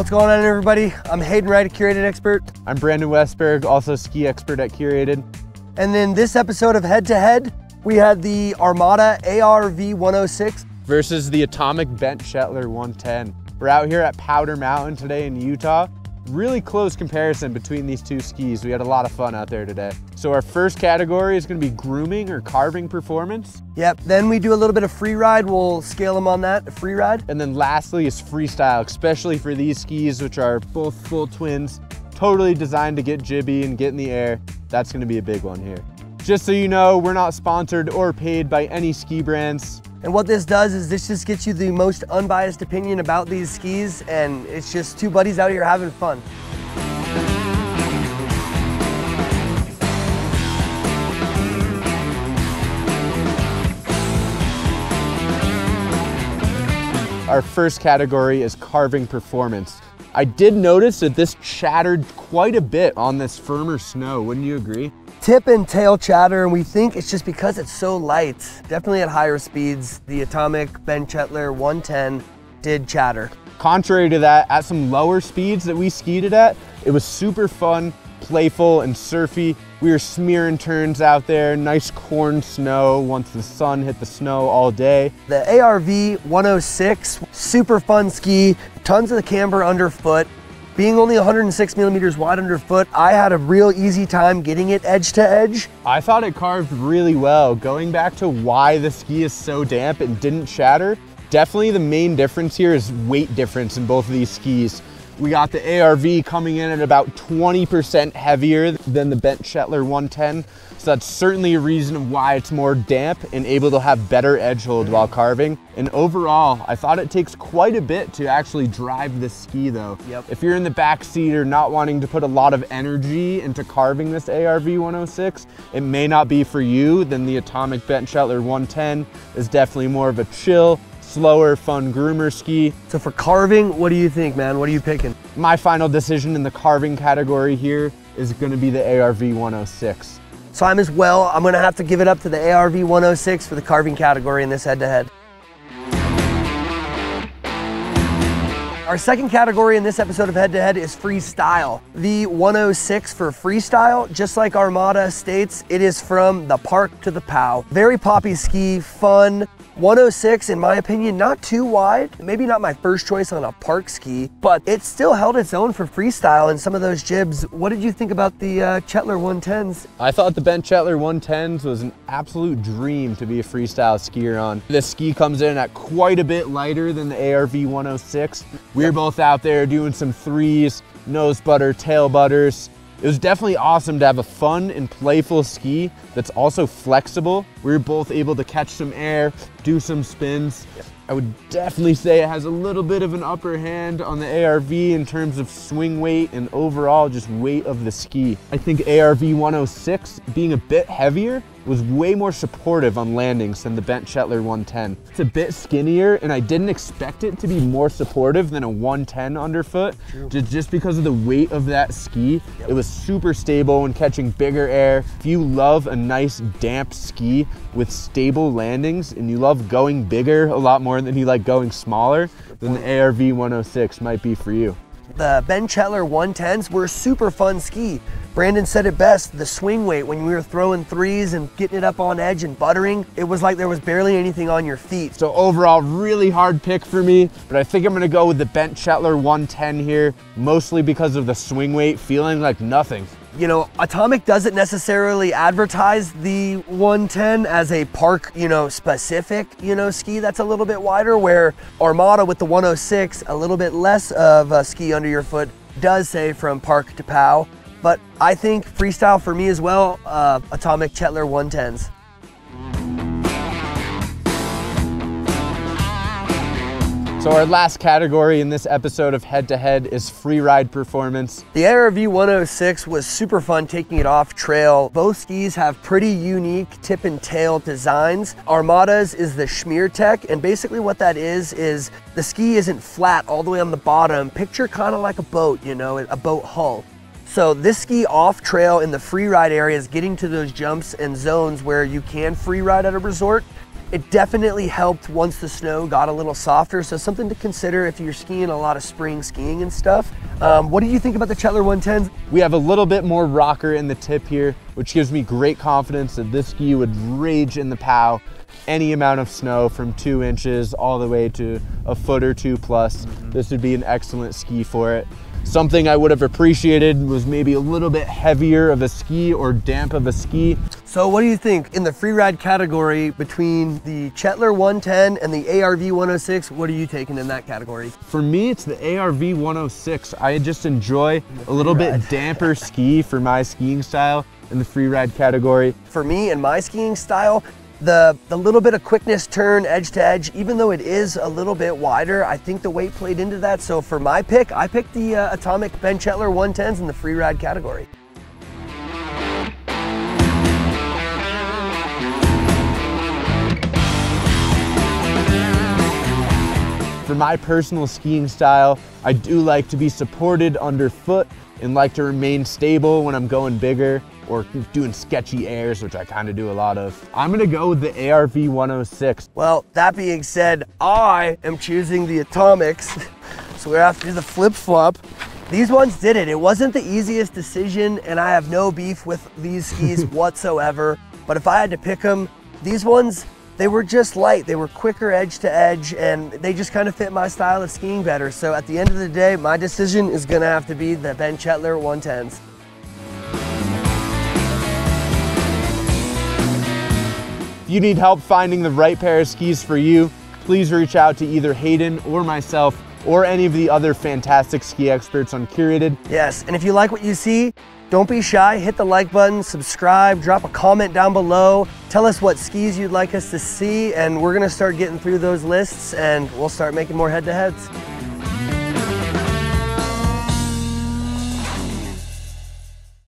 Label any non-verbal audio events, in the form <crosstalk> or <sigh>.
What's going on everybody? I'm Hayden Wright, a Curated Expert. I'm Brandon Westburg, also ski expert at Curated. And then this episode of Head to Head, we had the Armada ARV 106 versus the Atomic Bent Chetler 110. We're out here at Powder Mountain today in Utah really close comparison between these two skis. We had a lot of fun out there today. So our first category is gonna be grooming or carving performance. Yep, then we do a little bit of free ride. We'll scale them on that, free ride. And then lastly is freestyle, especially for these skis, which are both full twins, totally designed to get jibby and get in the air. That's gonna be a big one here. Just so you know, we're not sponsored or paid by any ski brands. And what this does is this just gets you the most unbiased opinion about these skis and it's just two buddies out here having fun. Our first category is carving performance. I did notice that this chattered quite a bit on this firmer snow, wouldn't you agree? Tip and tail chatter, and we think it's just because it's so light. Definitely at higher speeds, the Atomic Bent Chetler 110 did chatter. Contrary to that, at some lower speeds that we skied it at, it was super fun, playful, and surfy. We were smearing turns out there, nice corn snow once the sun hit the snow all day. The ARV 106, super fun ski, tons of the camber underfoot. Being only 106 millimeters wide underfoot, I had a real easy time getting it edge to edge. I thought it carved really well. Going back to why the ski is so damp and didn't shatter, definitely the main difference here is weight difference in both of these skis. We got the ARV coming in at about 20% heavier than the Bent Chetler 110. So that's certainly a reason why it's more damp and able to have better edge hold while carving. And overall, I thought it takes quite a bit to actually drive this ski though. Yep. If you're in the back seat or not wanting to put a lot of energy into carving this ARV 106, it may not be for you, then the Atomic Bent Chetler 110 is definitely more of a chill, slower, fun groomer ski. So for carving, what do you think, man? What are you picking? My final decision in the carving category here is gonna be the ARV 106. So I'm as well, I'm gonna have to give it up to the ARV 106 for the carving category in this head-to-head. -head. Our second category in this episode of Head to Head is freestyle. The 106 for freestyle, just like Armada states, it is from the park to the POW. Very poppy ski, fun, 106, in my opinion, not too wide. Maybe not my first choice on a park ski, but it still held its own for freestyle and some of those jibs. What did you think about the uh, Chetler 110s? I thought the Bent Chetler 110s was an absolute dream to be a freestyle skier on. This ski comes in at quite a bit lighter than the ARV 106. We were both out there doing some threes, nose butter, tail butters. It was definitely awesome to have a fun and playful ski that's also flexible. We were both able to catch some air, do some spins. I would definitely say it has a little bit of an upper hand on the ARV in terms of swing weight and overall just weight of the ski. I think ARV 106 being a bit heavier was way more supportive on landings than the Bent Chetler 110. It's a bit skinnier and I didn't expect it to be more supportive than a 110 underfoot just, just because of the weight of that ski. Yep. It was super stable when catching bigger air. If you love a nice damp ski with stable landings and you love going bigger a lot more than you like going smaller, then the ARV 106 might be for you. The Bent Chetler 110s were a super fun ski. Brandon said it best, the swing weight when we were throwing threes and getting it up on edge and buttering, it was like there was barely anything on your feet. So overall, really hard pick for me, but I think I'm gonna go with the Bent Chetler 110 here, mostly because of the swing weight feeling like nothing. You know, Atomic doesn't necessarily advertise the 110 as a park, you know, specific, you know, ski that's a little bit wider, where Armada with the 106, a little bit less of a ski under your foot, does say from park to POW. But I think freestyle for me as well, uh, Atomic Chetler 110s. So our last category in this episode of Head to Head is free ride performance. The ARV 106 was super fun taking it off trail. Both skis have pretty unique tip and tail designs. Armada's is the SmearTech, and basically what that is, is the ski isn't flat all the way on the bottom. Picture kind of like a boat, you know, a boat hull. So this ski off trail in the free ride area is getting to those jumps and zones where you can free ride at a resort It definitely helped once the snow got a little softer, so something to consider if you're skiing a lot of spring skiing and stuff. Um, what do you think about the Chetler 110s? We have a little bit more rocker in the tip here, which gives me great confidence that this ski would rage in the POW any amount of snow from two inches all the way to a foot or two plus. This would be an excellent ski for it. Something I would have appreciated was maybe a little bit heavier of a ski or damp of a ski. So what do you think in the free ride category between the Chetler 110 and the ARV 106? What are you taking in that category? For me, it's the ARV 106. I just enjoy a little bit damper ski for my skiing style in the free ride category. For me and my skiing style, the, the little bit of quickness turn edge to edge, even though it is a little bit wider, I think the weight played into that. So for my pick, I picked the uh, Atomic Bent Chetler 110s in the free ride category. For my personal skiing style, I do like to be supported underfoot and like to remain stable when I'm going bigger or doing sketchy airs, which I kind of do a lot of. I'm gonna go with the ARV 106. Well, that being said, I am choosing the Atomics. <laughs> so we have to do the flip flop. These ones did it. It wasn't the easiest decision and I have no beef with these skis <laughs> whatsoever. But if I had to pick them, these ones, they were just light. They were quicker edge to edge and they just kind of fit my style of skiing better. So at the end of the day, my decision is gonna have to be the Bent Chetler 110s. You need help finding the right pair of skis for you, please reach out to either Hayden or myself or any of the other fantastic ski experts on Curated. Yes, and if you like what you see, don't be shy, hit the like button, subscribe, drop a comment down below. Tell us what skis you'd like us to see, and we're gonna start getting through those lists and we'll start making more head-to-heads.